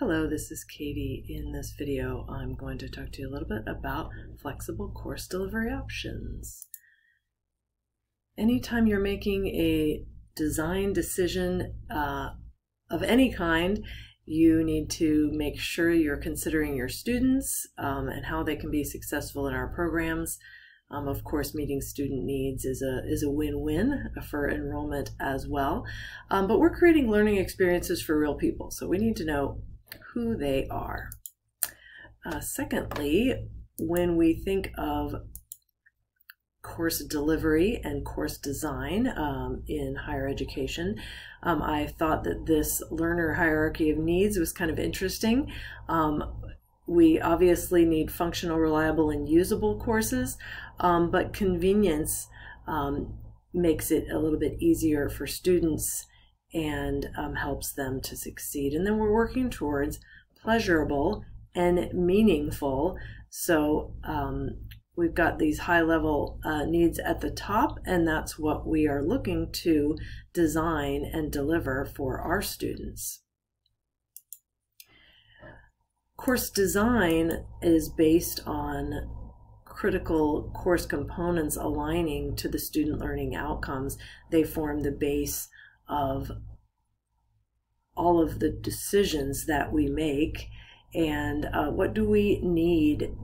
Hello, this is Katie. In this video, I'm going to talk to you a little bit about flexible course delivery options. Anytime you're making a design decision uh, of any kind, you need to make sure you're considering your students um, and how they can be successful in our programs. Um, of course, meeting student needs is a is a win-win for enrollment as well. Um, but we're creating learning experiences for real people, so we need to know who they are. Uh, secondly, when we think of course delivery and course design um, in higher education, um, I thought that this learner hierarchy of needs was kind of interesting. Um, we obviously need functional, reliable, and usable courses, um, but convenience um, makes it a little bit easier for students and um, helps them to succeed. And then we're working towards pleasurable and meaningful. So um, we've got these high level uh, needs at the top, and that's what we are looking to design and deliver for our students. Course design is based on critical course components aligning to the student learning outcomes. They form the base of all of the decisions that we make and uh, what do we need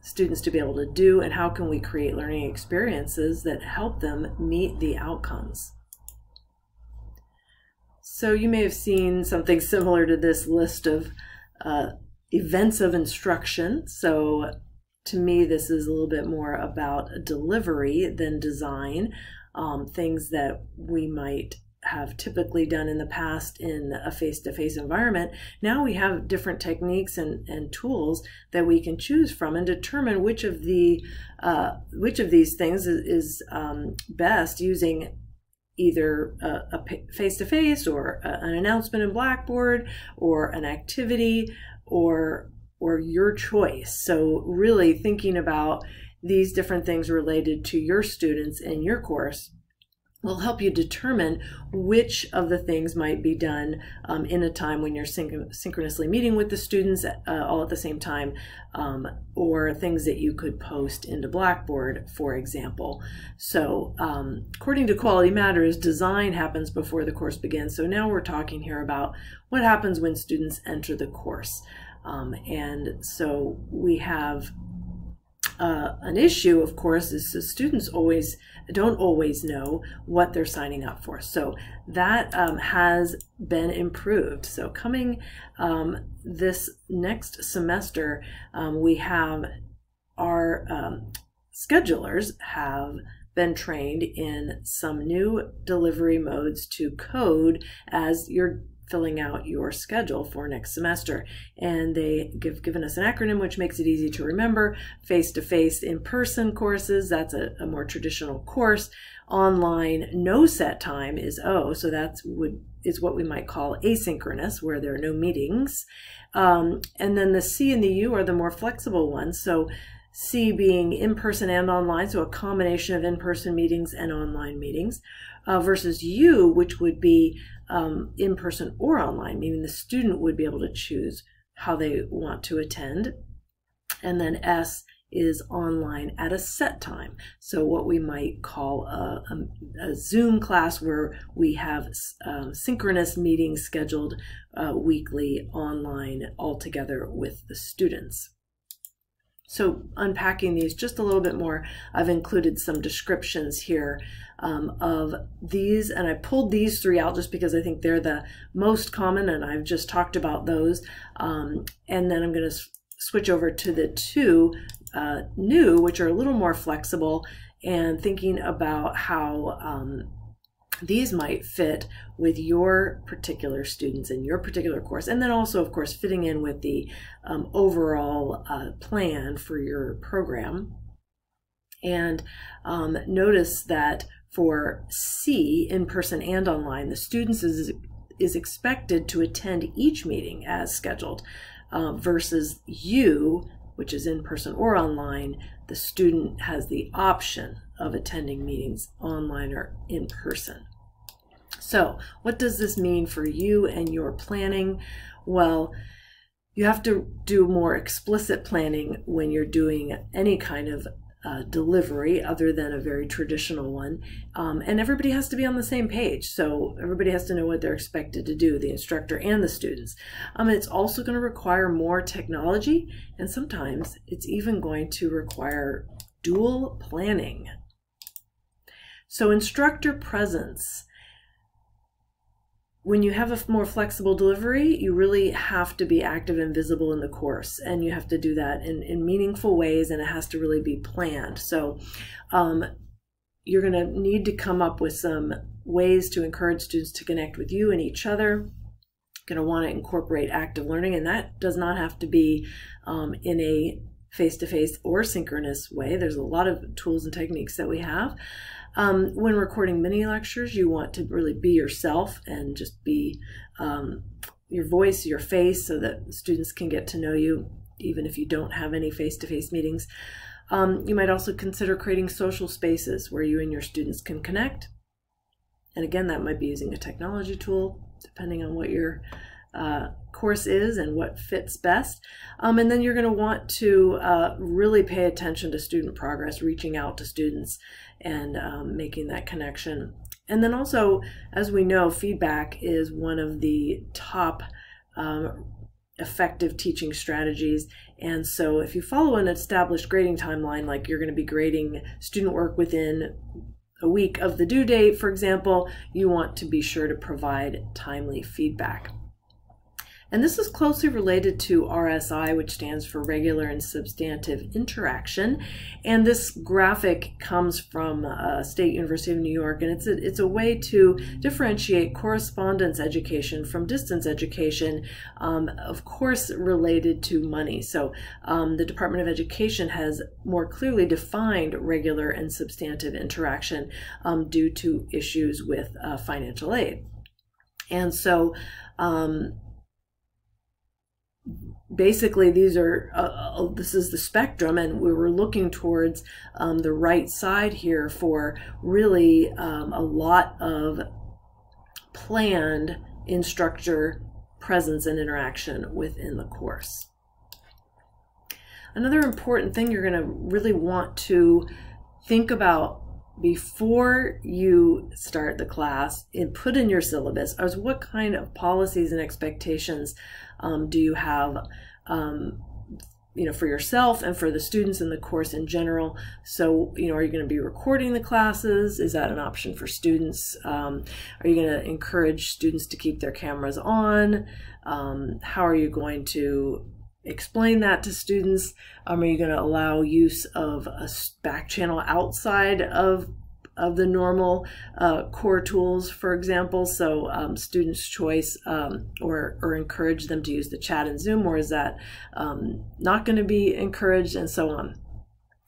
students to be able to do and how can we create learning experiences that help them meet the outcomes. So you may have seen something similar to this list of uh, events of instruction. So to me, this is a little bit more about delivery than design, um, things that we might have typically done in the past in a face-to-face environment now we have different techniques and, and tools that we can choose from and determine which of the uh, which of these things is, is um, best using either a, face-to-face or a, an announcement in blackboard or an activity or or your choice. So really thinking about these different things related to your students in your course will help you determine which of the things might be done um, in a time when you're synch synchronously meeting with the students uh, all at the same time, um, or things that you could post into Blackboard, for example. So um, according to Quality Matters, design happens before the course begins. So now we're talking here about what happens when students enter the course. Um, and so we have uh, an issue, of course, is the students always don't always know what they're signing up for. So that um, has been improved. So coming um, this next semester, um, we have our um, schedulers have been trained in some new delivery modes to code as your filling out your schedule for next semester. And they give given us an acronym which makes it easy to remember. Face-to-face in-person courses, that's a, a, more traditional course. Online no set time is O, so that's would is what we might call asynchronous, where there are no meetings. Um, and then the C and the U are the more flexible ones. So C being in-person and online, so a combination of in-person meetings and online meetings, uh, versus U, which would be um, in person or online, meaning the student would be able to choose how they want to attend. And then S is online at a set time. So what we might call a, a, a Zoom class where we have um, synchronous meetings scheduled uh, weekly online all together with the students. So unpacking these just a little bit more, I've included some descriptions here um, of these, and I pulled these three out just because I think they're the most common, and I've just talked about those. Um, and then I'm going to switch over to the two uh, new, which are a little more flexible, and thinking about how um, these might fit with your particular students in your particular course and then also of course fitting in with the um, overall uh, plan for your program. And um, notice that for C in person and online the students is is expected to attend each meeting as scheduled uh, versus you which is in person or online the student has the option of attending meetings online or in person. So what does this mean for you and your planning? Well, you have to do more explicit planning when you're doing any kind of uh, delivery other than a very traditional one. Um, and everybody has to be on the same page. So everybody has to know what they're expected to do, the instructor and the students. Um, it's also going to require more technology, and sometimes it's even going to require dual planning. So instructor presence when you have a more flexible delivery, you really have to be active and visible in the course, and you have to do that in, in meaningful ways, and it has to really be planned. So, um, you're going to need to come up with some ways to encourage students to connect with you and each other. Going to want to incorporate active learning, and that does not have to be um, in a face to face or synchronous way. There's a lot of tools and techniques that we have. Um, when recording mini lectures, you want to really be yourself and just be um, your voice, your face, so that students can get to know you, even if you don't have any face to face meetings. Um, you might also consider creating social spaces where you and your students can connect. And again, that might be using a technology tool, depending on what your uh, course is and what fits best. Um, and then you're going to want to uh, really pay attention to student progress, reaching out to students and um, making that connection. And then also, as we know, feedback is one of the top um, effective teaching strategies. And so if you follow an established grading timeline, like you're going to be grading student work within a week of the due date, for example, you want to be sure to provide timely feedback. And this is closely related to RSI, which stands for regular and substantive interaction. And this graphic comes from uh, State University of New York, and it's a, it's a way to differentiate correspondence education from distance education, um, of course, related to money. So um, the Department of Education has more clearly defined regular and substantive interaction um, due to issues with uh, financial aid. And so um, basically these are uh, uh, this is the spectrum and we were looking towards um, the right side here for really um, a lot of planned instructor presence and interaction within the course. Another important thing you're going to really want to think about before you start the class and put in your syllabus is what kind of policies and expectations um, do you have um, you know for yourself and for the students in the course in general? So you know are you going to be recording the classes? Is that an option for students? Um, are you going to encourage students to keep their cameras on? Um, how are you going to explain that to students? Um, are you going to allow use of a back channel outside of of the normal uh, core tools, for example. So um, students' choice um, or, or encourage them to use the chat in Zoom, or is that um, not going to be encouraged and so on.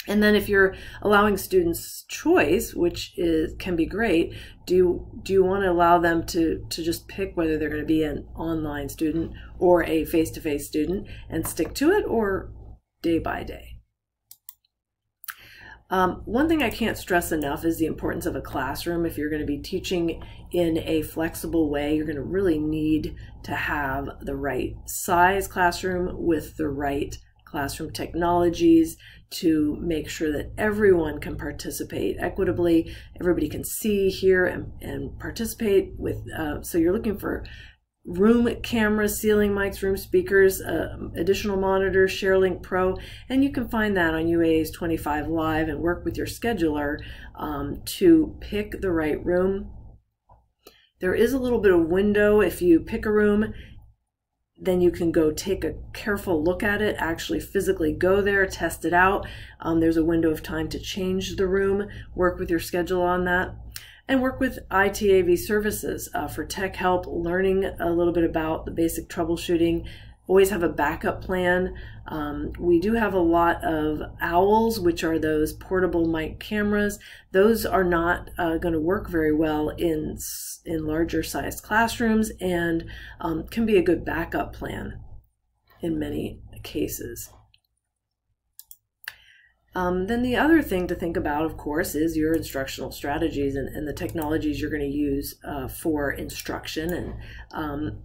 And then if you're allowing students choice, which is can be great, do you, do you want to allow them to, to just pick whether they're going to be an online student or a face-to-face -face student and stick to it or day by day? Um, one thing I can't stress enough is the importance of a classroom. If you're going to be teaching in a flexible way, you're going to really need to have the right size classroom with the right classroom technologies to make sure that everyone can participate equitably, everybody can see, hear, and, and participate with. Uh, so you're looking for room cameras, ceiling mics, room speakers, uh, additional monitors, ShareLink Pro, and you can find that on UAA's 25 Live and work with your scheduler um, to pick the right room. There is a little bit of window if you pick a room then you can go take a careful look at it, actually physically go there, test it out. Um, there's a window of time to change the room, work with your schedule on that and work with ITAV services uh, for tech help, learning a little bit about the basic troubleshooting. Always have a backup plan. Um, we do have a lot of owls, which are those portable mic cameras. Those are not uh, going to work very well in in larger sized classrooms and um, can be a good backup plan in many cases. Um, then the other thing to think about, of course, is your instructional strategies and, and the technologies you're going to use uh, for instruction. And um,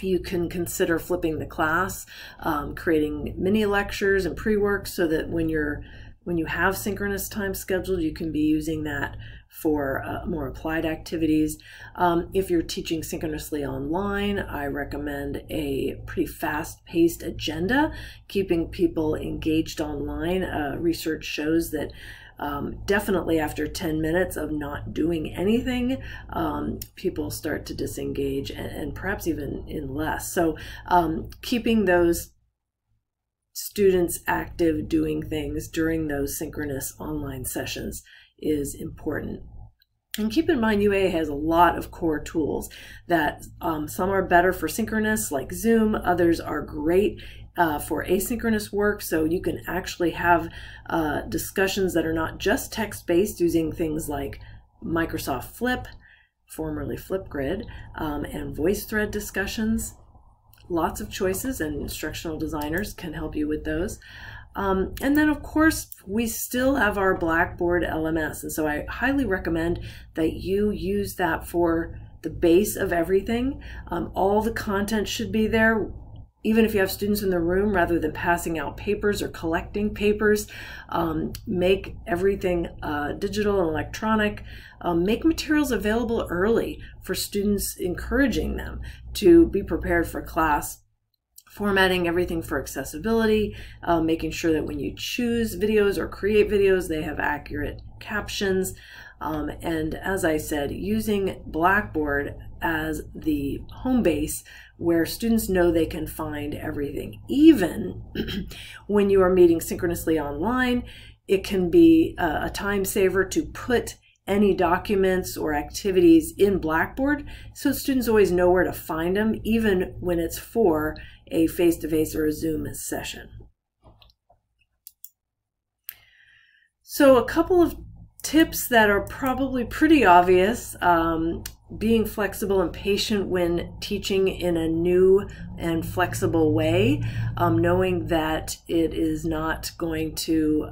you can consider flipping the class, um, creating mini lectures and pre-work so that when you're when you have synchronous time scheduled, you can be using that for uh, more applied activities. Um, if you're teaching synchronously online, I recommend a pretty fast-paced agenda, keeping people engaged online. Uh, research shows that um, definitely after 10 minutes of not doing anything, um, people start to disengage and, and, perhaps even in less. So um, keeping those students active doing things during those synchronous online sessions is important. And keep in mind, UA has a lot of core tools that um, some are better for synchronous, like Zoom, others are great uh, for asynchronous work. So you can actually have uh, discussions that are not just text based using things like Microsoft Flip, formerly Flipgrid, um, and VoiceThread discussions. Lots of choices, and instructional designers can help you with those. Um, and then, of course, we still have our Blackboard LMS. And so I highly recommend that you use that for the base of everything. Um, all the content should be there even if you have students in the room, rather than passing out papers or collecting papers, um, make everything uh, digital and electronic. Um, make materials available early for students, encouraging them to be prepared for class. Formatting everything for accessibility, uh, making sure that when you choose videos or create videos, they have accurate captions. Um, and as I said, using Blackboard as the home base where students know they can find everything. Even when you are meeting synchronously online, it can be a time saver to put any documents or activities in Blackboard so students always know where to find them, even when it's for a face-to-face -face or a Zoom session. So a couple of tips that are probably pretty obvious. Um, being flexible and patient when teaching in a new and flexible way, um, knowing that it is not going to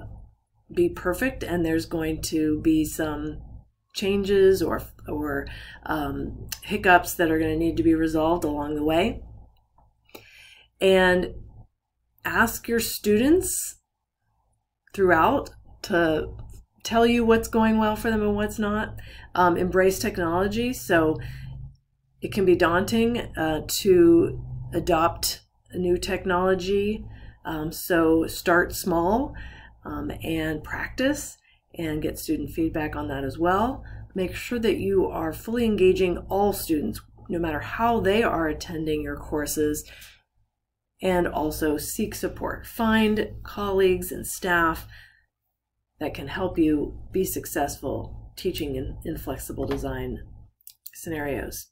be perfect and there's going to be some changes or or um, hiccups that are going to need to be resolved along the way. And ask your students throughout to tell you what's going well for them and what's not. Um, embrace technology. So it can be daunting uh, to adopt a new technology. Um, so start small um, and practice and get student feedback on that as well. Make sure that you are fully engaging all students, no matter how they are attending your courses, and also seek support. Find colleagues and staff that can help you be successful teaching in, flexible design scenarios.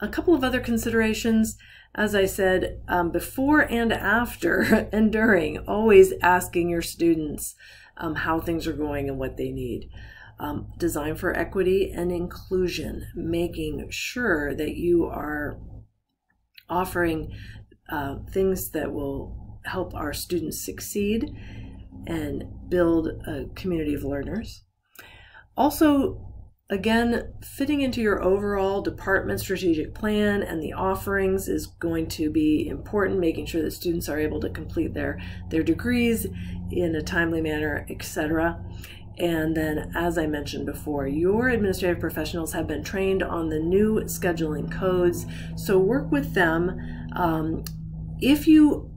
A couple of other considerations, as I said, um, before and after and during, always asking your students um, how things are going and what they need. Um, design for equity and inclusion, making sure that you are offering uh, things that will help our students succeed and build a community of learners. Also, again, fitting into your overall department strategic plan and the offerings is going to be important, making sure that students are able to complete their, their degrees in a timely manner, etc. And then, as I mentioned before, your administrative professionals have been trained on the new scheduling codes. So work with them. Um, if you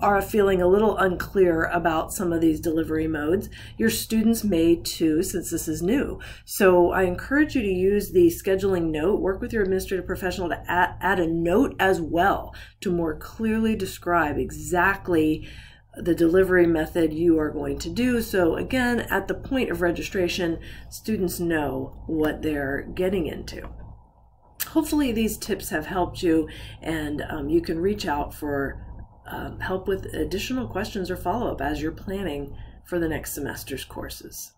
are feeling a little unclear about some of these delivery modes, your students may too, since this is new. So I encourage you to use the scheduling note, work with your administrative professional to add, add a note as well to more clearly describe exactly the delivery method you are going to do. So again, at the point of registration, students know what they're getting into. Hopefully these tips have helped you and um, you can reach out for um, help with additional questions or follow up as you're planning for the next semester's courses.